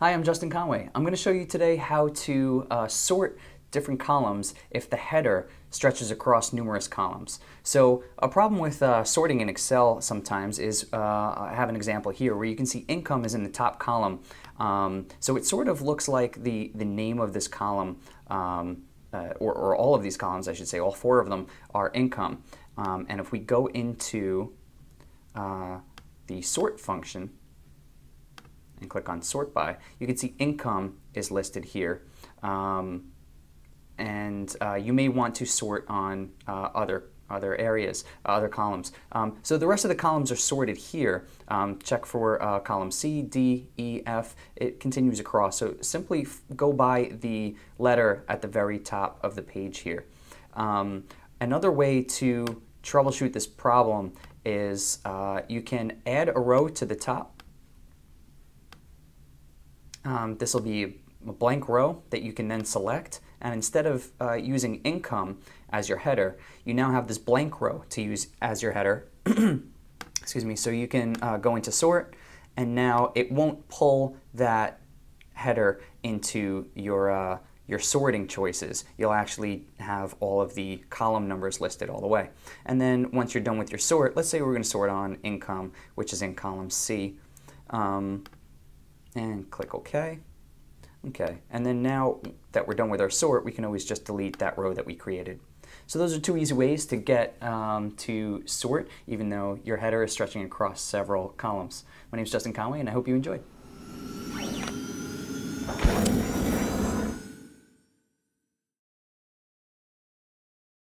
Hi, I'm Justin Conway. I'm going to show you today how to uh, sort different columns if the header stretches across numerous columns. So a problem with uh, sorting in Excel sometimes is, uh, I have an example here where you can see income is in the top column. Um, so it sort of looks like the, the name of this column, um, uh, or, or, all of these columns I should say, all four of them are income. Um, and if we go into uh, the sort function, and click on sort by, you can see income is listed here. Um, and uh, you may want to sort on uh, other other areas, uh, other columns. Um, so the rest of the columns are sorted here. Um, check for uh, column C, D, E, F. It continues across. So simply go by the letter at the very top of the page here. Um, another way to troubleshoot this problem is uh, you can add a row to the top. Um, this will be a blank row that you can then select and instead of uh, using income as your header, you now have this blank row to use as your header. Excuse me. So you can uh, go into sort, and now it won't pull that header into your uh, your sorting choices. You'll actually have all of the column numbers listed all the way. And then once you're done with your sort, let's say we're going to sort on income, which is in column C, um, and click OK. Okay, and then now that we're done with our sort, we can always just delete that row that we created. So those are two easy ways to get um, to sort, even though your header is stretching across several columns. My name is Justin Conway, and I hope you enjoyed.